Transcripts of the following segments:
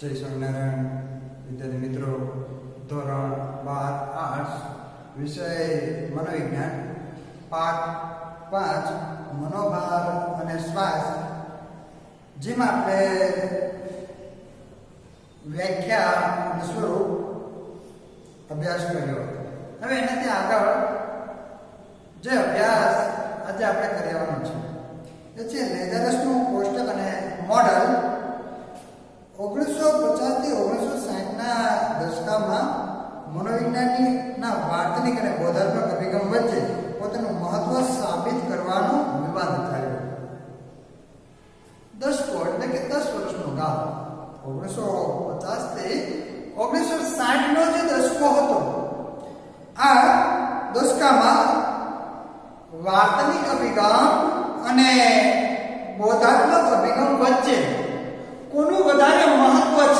જય સ્વામિનારાયણ. વિદ્યાર્થી મિત્રો, ધોરણ બાર આર્ટ્સ, વિષય મનોવિજ્ઞાન, પાઠ પાંચ મનોભાર અને શ્વાસ જેમાં આપણે વ્યાખ્યા અને સ્વરૂપ અભ્યાસ કર્યો. હવે એનાથી આગળ જે અભ્યાસ આજે આપણે કરવાનો છે. એ છે લેઝરસનું કોષ્ટક અને મોડલ. ઓગણીસો પચાસ ઓગણીસો સાઠના દશકામાં મનોવિજ્ઞાનીના વાર્તનિક અને અભિગમ વચ્ચે પોતાનું મહત્વ સાબિત કરવાનો વિવાદ થયો દશકો એટલે દસ વર્ષનો ગાળો. ઓગણીસો પચાસથી ઓગણીસો સાઠ નો જે દશકો હતો, આ દશકામાં વાર્તનિક અભિગમ અને બોધાત્મક અભિગમ વચ્ચે કોનું વધારે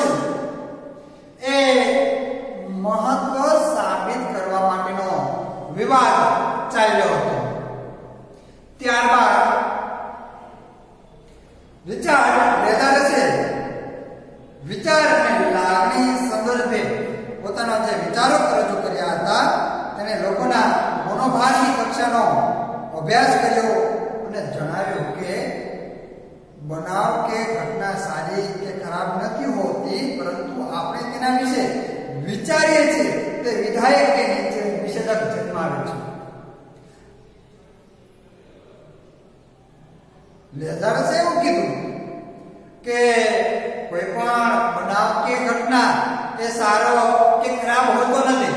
કોઈ પણ બનાવ કે ઘટના એ સારો કે ખરાબ હોતો નથી.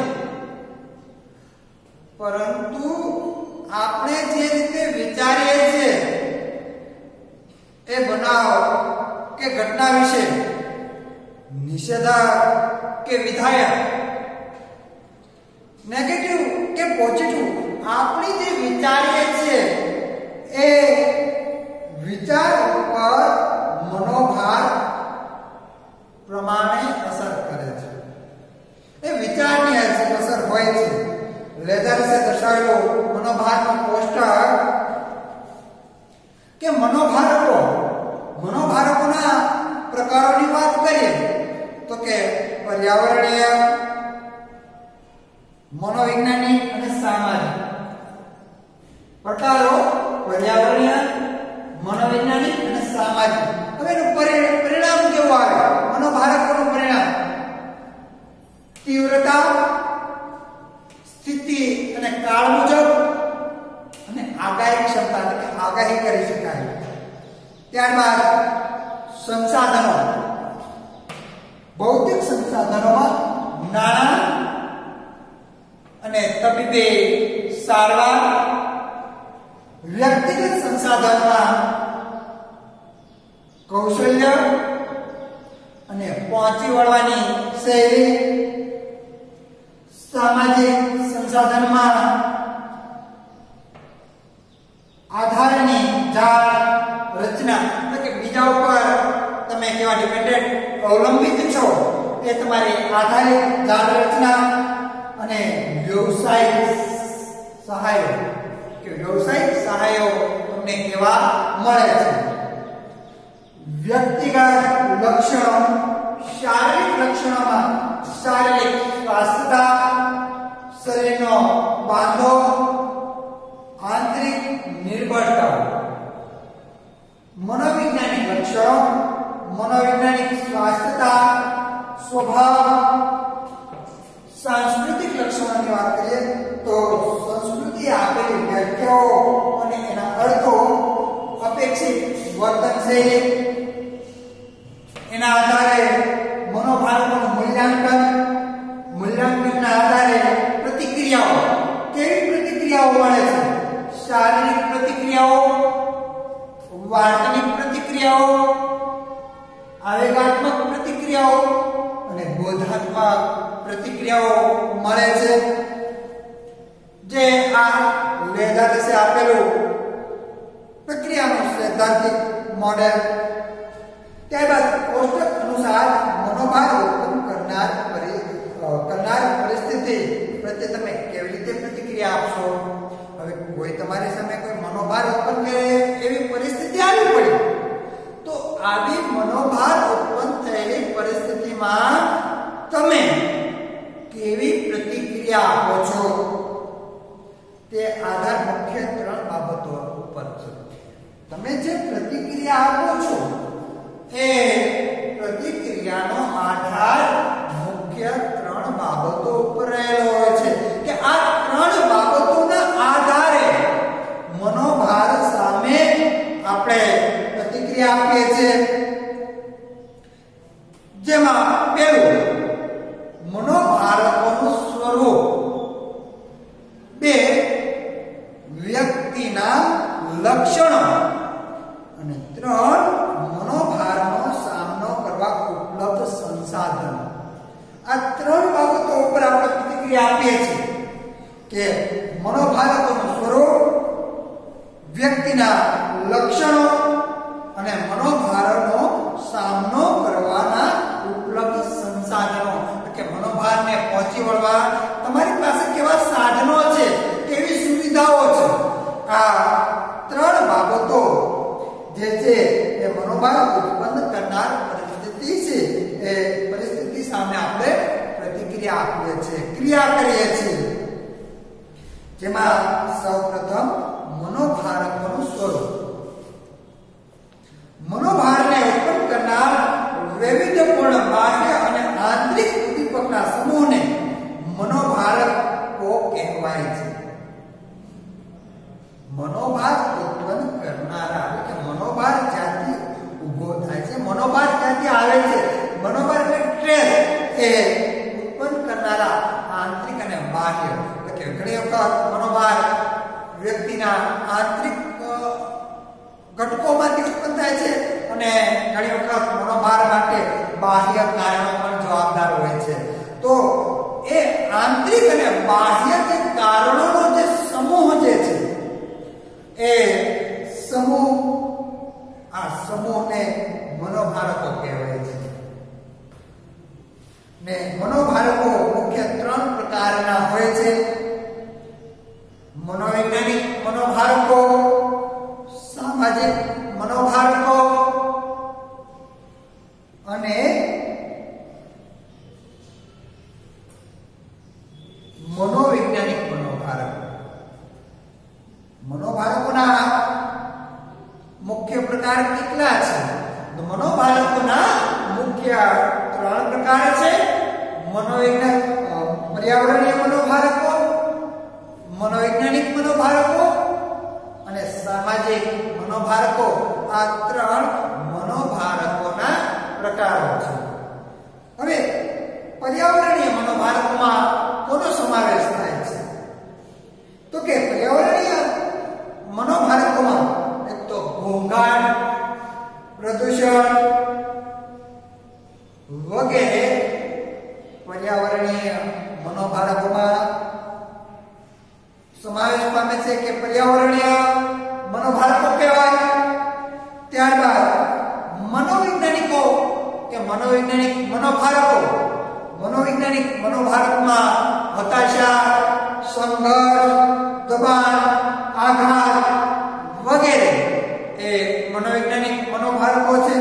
પરંતુ આપણે જે રીતે વિચારીએ છીએ એ બનાવ કે ઘટના વિશે નિષેધા કે વિધાયક નેગેટિવ કે પોઝિટિવ આપણે જે વિચારીએ છીએ એ પ્રકારો, પર્યાવરણીય, મનોવૈજ્ઞાનિક અને સામાજિક. હવે એનું પરિણામ કેવું આવે? મનોભારકોનું પરિણામ. તીવ્રતા, સ્થિતિ અને કાળ મુજબ અને આગાહી ક્ષમતા, એટલે આગાહી કરી શકાય. ત્યારબાદ સંસાધનો. ભૌતિક સંસાધનોમાં નાણાં અને તબીબી સારવાર વ્યક્તિગત સંસાધનમાં કૌશલ્ય અને પહોંચી વળવાની શૈલી સામાજિક સંસાધનમાં આધારની જાળ રચના એટલે કે બીજા ઉપર તમે કેવા ડિપેન્ડન્ટ અવલંબિત છો એ તમારી આધારિત જાળ રચના અને વ્યવસાય સહાયો કે વ્યવસાયિક સહાયો તમને કેવા મળે છે. વ્યક્તિગત લક્ષણો, શારીરિક લક્ષણોમાં શારીરિક સ્વાસ્થ્યતા, શરીરનો બાંધો, આંતરિક નિર્બળતા, મનોવૈજ્ઞાનિક લક્ષણો, મનોવૈજ્ઞાનિક સ્વાસ્થ્યતા, સ્વભાવ, સાંસ્કૃતિક લક્ષણોની વાત કરીએ તો સંસ્કૃતિ આપેલી વ્યાખ્યાઓ અને એના અર્થો અપેક્ષિત વર્તન શૈલી એના આધારે મનોભારકોનું મૂલ્યાંકન મૂલ્યાંકનના આધારે પ્રતિક્રિયાઓ કેવી પ્રતિક્રિયાઓ મળે છે શારીરિક પ્રતિક્રિયાઓ વાર્તનિક પ્રતિક્રિયાઓ આવેગાત્મક પ્રતિક્રિયાઓ અને બોધાત્મક પ્રતિક્રિયાઓ મળે છે જે આ લેધારસે આપેલું પ્રક્રિયાનું સૈદ્ધાંતિક મોડેલ ત્યારબાદ કોષ્ટક અનુસાર મનોભાર ઉત્પન્ન કરનાર કરનાર પરિસ્થિતિ પ્રત્યે તમે કેવી રીતે પ્રતિક્રિયા આપશો હવે કોઈ તમારી સામે કોઈ મનોભાર ઉત્પન્ન કરે એવી પરિસ્થિતિ આવી પડી તો આવી મનોભાર ઉત્પન્ન થયેલી પરિસ્થિતિ તમે જે પ્રતિક્રિયા આપો છો? એ પ્રતિક્રિયાનો આધાર મુખ્ય ત્રણ બાબતો ઉપર પ્રતિક્રિયા આપીએ છીએ કે મનોભારકોનું સ્વરૂપ વ્યક્તિના લક્ષણો અને મનોભારનો સામનો કરવાના ઉપલબ્ધ સંસાધનો. કે મનોભારને પહોંચી વળવા તમારી પાસે કેવા સાધનો છે, કેવી સુવિધાઓ છે? આ ત્રણ બાબતો જે છે એ મનોભાર ઉત્પન્ન કરનાર પરિસ્થિતિ છે એ પરિસ્થિતિ સામે આપણે પ્રતિક્રિયા આપીએ છીએ ક્રિયા કરીએ છીએ. જેમાં સૌપ્રથમ મનોભારકોનું સ્વરૂપ મનોભારને ઉત્પન્ન કરનાર વૈવિધ્યપૂર્ણ બાહ્ય અને આંતરિક ઉદ્દીપકના સમૂહને મનોભારકો કહેવાય છે મનોભાર ઉત્પન્ન કરનારા એટલે કે મનોભાર જ્યાંથી ઊભો થાય છે મનોભાર ક્યાંથી આવે છે મનોભાર એટલે સ્ટ્રેસ એ ઉત્પન્ન કરનારા આંતરિક અને બાહ્ય એટલે કે ઘણી વખત મનોભાર વ્યક્તિના આંતરિક ઘટકોમાંથી ઉત્પન્ન થાય છે અને ઘણી વખત મનોભાર માટે બાહ્ય કારણો પણ જવાબદાર હોય છે તો એ આંતરિક અને બાહ્ય જે કારણોનો જે સમૂહ જે છે એ સમૂહ, આ સમૂહને મનોભારકો કહેવાય છે. ને મનોભારકો મુખ્ય ત્રણ પ્રકારના હોય છે. મનોવૈજ્ઞાનિક પ્રકાર કેટલા છે? તો મનોભારકોના મુખ્ય ત્રણ પ્રકાર છે. મનોવૈજ્ઞાનિક પર્યાવરણીય મનોભારકો મનોવૈજ્ઞાનિક મનોભારકો અને સામાજિક મનોભારકો આ ત્રણ મનોભારકોના પ્રકારો છે. હવે પર્યાવરણીય મનોભારકોમાં કોનો સમાવેશ થાય છે તો કે પર્યાવરણીય મનોભારકોમાં એક તો ઘોંઘાટ પ્રદૂષણ વગેરે પર્યાવરણીય મનોભારકોમાં સમાવેશ પામે છે કે પર્યાવરણીય મનોભારકો કહેવાય ત્યારબાદ મનોવૈજ્ઞાનિકો કે મનોવૈજ્ઞાનિક મનોભારકો મનોવૈજ્ઞાનિક મનોભારકમાં હતાશા સંઘર્ષ દબાણ આઘાત વગેરે એ મનોવૈજ્ઞાનિક મનોભારકો છે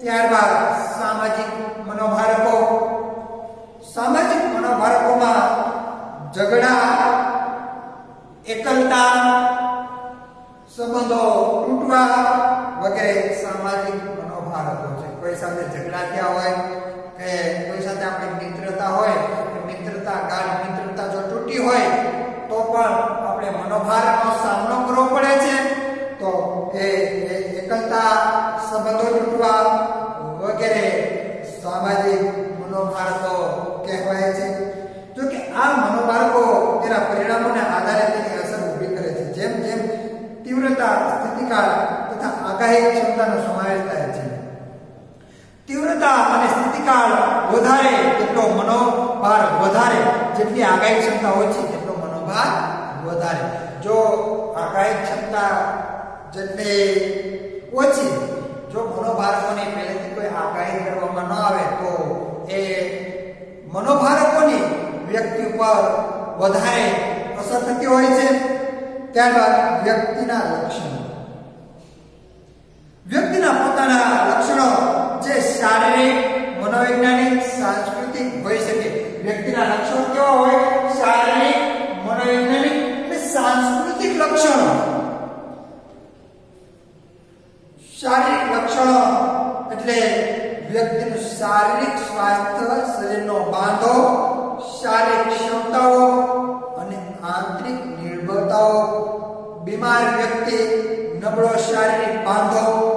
ત્યારબાદ સામાજિક મનોભારકો સામાજિક મનોભારકોમાં ઝઘડા એકલતા સંબંધો તૂટવા સામાજિક હતો છે. કોઈ સાથે ઝઘડા થયા હોય કે કોઈ સાથે આપણી મિત્રતા હોય મિત્રતા, ગાઢ મિત્રતા જો તૂટી હોય, તો પણ આપણે મનોભારનો સામનો કરવો પડે છે. તો એ એકલતા સંબંધો તૂટવા વગેરે સામાજિક મનોભારકો કહેવાય છે. જો કે આ મનોભારકો તેના પરિણામોને આધારે તેની અસર ઊભી કરે છે. જેમ જેમ તીવ્રતા, સ્થિતિકાળ આગાહી ક્ષમતાનો સમાવેશ થાય છે. તીવ્રતા અને સ્થિતિકાળ વધારે તેટલો મનોભાર વધારે જેટલી આગાહી ક્ષમતા ઓછી તેટલો મનોભાર વધારે. જો આગાહી ક્ષમતા જેટલી ઓછી, જો મનોભારકોની પહેલેથી કોઈ આગાહી કરવામાં ન આવે, તો એ મનોભારકોની વ્યક્તિ ઉપર વધારે અસર થતી હોય છે. ત્યારબાદ વ્યક્તિના લક્ષણો. વ્યક્તિના પોતાના લક્ષણો જે શારીરિક, મનોવૈજ્ઞાનિક, સાંસ્કૃતિક હોઈ શકે. વ્યક્તિના લક્ષણો કેવા હોય? શારીરિક, મનોવૈજ્ઞાનિક અને સાંસ્કૃતિક લક્ષણો. શારીરિક લક્ષણો એટલે વ્યક્તિનું શારીરિક સ્વાસ્થ્ય, શરીરનો બાંધો, શારીરિક ક્ષમતાઓ અને આંતરિક નિર્ભરતાઓ. બીમાર વ્યક્તિ નબળો શારીરિક બાંધો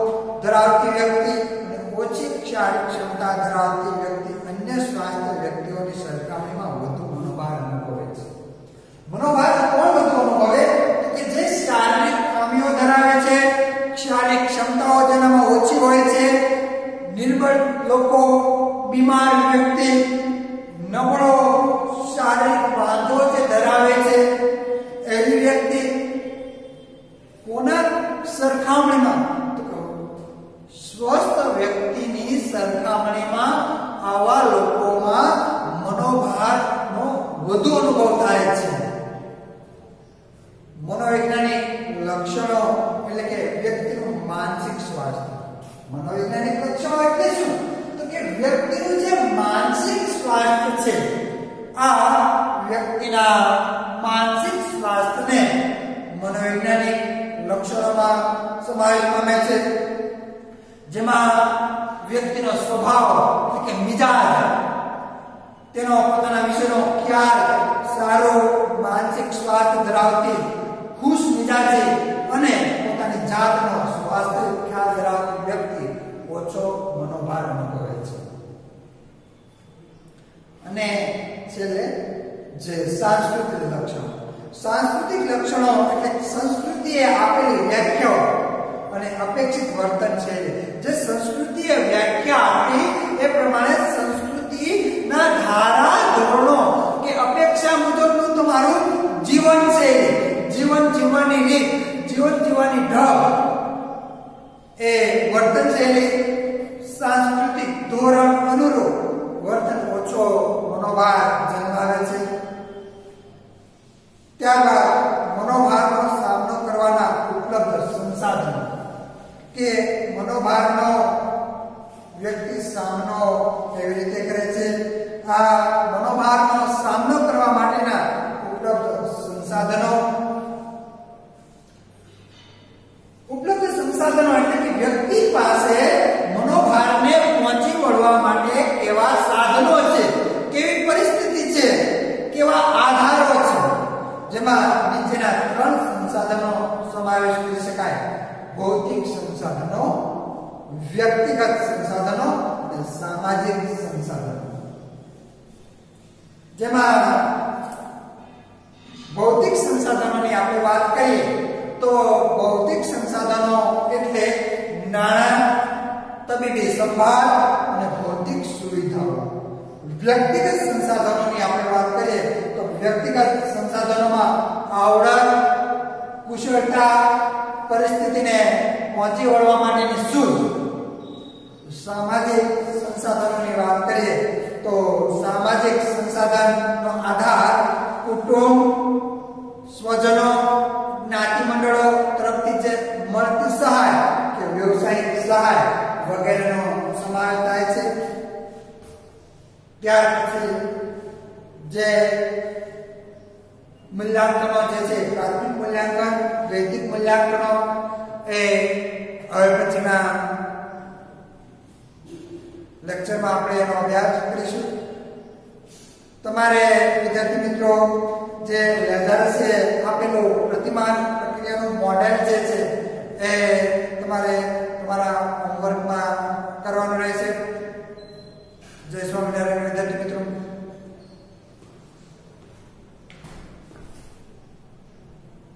ધરાવતી વ્યક્તિ અને ઓછી શારીરિક ક્ષમતા ધરાવતી વ્યક્તિ અન્ય સ્વાસ્થ્ય વ્યક્તિઓની સરખામણીમાં વધુ મનોભાર અનુભવે છે. મનોભાર કોણ વધુ અનુભવે? કે જે શારીરિક ખામીઓ ધરાવે છે શારીરિક ક્ષમતાઓ જેનામાં ઓછી હોય છે, નિર્બળ લોકો, બીમાર વ્યક્તિ મનોવૈજ્ઞાનિક લક્ષણો એટલે શું? તો કે વ્યક્તિનું જે માનસિક સ્વાસ્થ્ય છે, આ વ્યક્તિના માનસિક સ્વાસ્થ્યને મનોવૈજ્ઞાનિક લક્ષણોમાં સમાવેશ પામે છે. જેમાં વ્યક્તિનો સ્વભાવ કે મિજાજ, તેનો પોતાના વિશેનો ખ્યાલ, સારો માનસિક સ્વાસ્થ્ય ધરાવતી ખુશ મિજાજી અને છેલ્લે જે સાંસ્કૃતિક લક્ષણો. સાંસ્કૃતિક લક્ષણો એટલે સંસ્કૃતિએ આપેલી વ્યાખ્યાઓ અને અપેક્ષિત વર્તન છે. જે સંસ્કૃતિએ વ્યાખ્યા આપી એ પ્રમાણે સંસ્કૃતિના ધારા, ધોરણો કે અપેક્ષા મુજબનું તમારું જીવન છે. જીવન જીવવાની રીત, જીવન જીવવાની ઢબ એ વર્તન શૈલી સાંસ્કૃતિક ધોરણ અનુરૂપ મનોભાર જન્માવે છે ત્યારબાદ મનોભારનો સામનો કરવાના ઉપલબ્ધ સંસાધનો કે મનોભારનો વ્યક્તિ સામનો કેવી રીતે કરે છે? આ મનોભારનો સામનો કરવા માટેના ઉપલબ્ધ સંસાધનો ઉપલબ્ધ સંસાધનો એટલે કે વ્યક્તિ પાસે મનોભારને પહોંચી વળવા માટે કેવા સાધનો છે કેવી પરિસ્થિતિ છે કેવા આધારો છે જેમાં નીચેના ત્રણ સંસાધનો સમાવેશ કરી શકાય ભૌતિક સંસાધનો વ્યક્તિગત સંસાધનો અને સામાજિક સંસાધનો જેમાં ભૌતિક સંસાધનોની આપણે વાત કરીએ, તો ભૌતિક સંસાધનો એટલે નાણાં, તબીબી સંભાળ અને ભૌતિક સુવિધાઓ. વ્યક્તિગત સંસાધનોની આપણે વાત કરીએ, તો વ્યક્તિગત સંસાધનોમાં આવડત કુશળતા, પરિસ્થિતિને પહોંચી વળવા માટેની સૂઝ સામાજિક સંસાધનોની વાત કરીએ તો સામાજિક સંસાધનનો આધાર કુટુંબ, સ્વજનો, જ્ઞાતિ મંડળો તરફથી જે મળતી સહાય કે વ્યવસાયિક સહાય વગેરેનો સમાવેશ થાય છે. ત્યાર પછી જે મૂલ્યાંકનો જે છે, પ્રાથમિક મૂલ્યાંકન, વૈદિક મૂલ્યાંકનો, એ હવે પછીના લેક્ચરમાં આપણે એનો અભ્યાસ કરીશું. તમારે વિદ્યાર્થી મિત્રો, જે લેધરસે આપેલું પ્રતિમાન પ્રક્રિયાનું મોડેલ જે છે, એ તમારે તમારા હોમવર્કમાં કરવાનું રહેશે. જય સ્વામિનારાયણ.